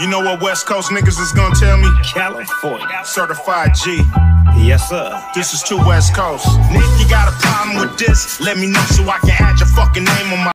You know what West Coast niggas is gonna tell me? California. Certified G. Yes, sir. This is too West Coast. Nick, you got a problem with this, let me know so I can add your fucking name on my.